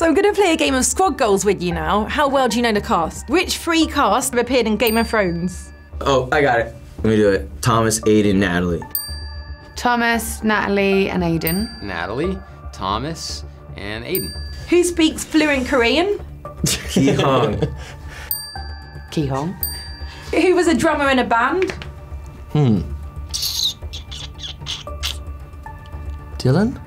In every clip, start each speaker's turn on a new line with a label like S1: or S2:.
S1: So I'm going to play a game of squad goals with you now. How well do you know the cast? Which three cast have appeared in Game of Thrones?
S2: Oh, I got it. Let me do it. Thomas, Aidan, Natalie.
S3: Thomas, Natalie, and Aidan.
S4: Natalie, Thomas, and Aidan.
S1: Who speaks fluent Korean?
S2: Ki Hong.
S3: Ki Hong.
S1: Who was a drummer in a band? Hmm.
S5: Dylan?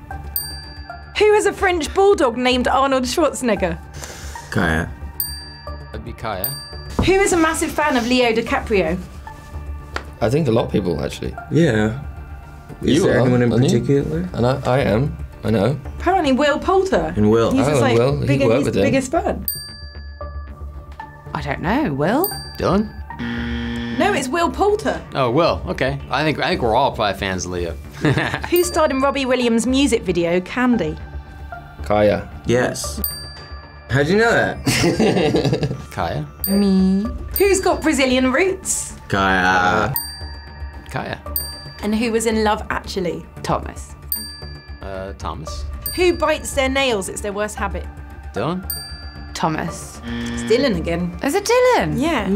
S1: Who was a French bulldog named Arnold Schwarzenegger?
S2: Kaya.
S4: That'd be Kaya.
S1: Who is a massive fan of Leo DiCaprio?
S5: I think a lot of people actually.
S2: Yeah. Is
S5: You
S2: there
S5: are,
S2: anyone in
S5: aren't you? And I, I am. I know.
S1: Apparently Will Poulter.
S2: And Will.
S1: He's
S5: Oh,
S1: his like
S5: Will, he
S1: bigger,
S5: worked
S1: his
S5: with
S1: biggest fan.
S3: I don't know. Will?
S4: Dylan?
S1: No, it's Will Poulter.
S4: Oh, Will. Okay. I think I think we're all probably fans of Leo.
S1: Who starred in Robbie Williams' music video Candy?
S5: Kaya.
S2: Yes. How'd you know that?
S4: Kaya.
S3: Me.
S1: Who's got Brazilian roots?
S2: Kaya.
S4: Kaya.
S1: And who was in Love Actually?
S3: Thomas.
S4: Uh, Thomas.
S1: Who bites their nails? It's their worst habit.
S4: Dylan.
S3: Thomas.
S1: It's Dylan again.
S3: Is it Dylan?
S1: Yeah.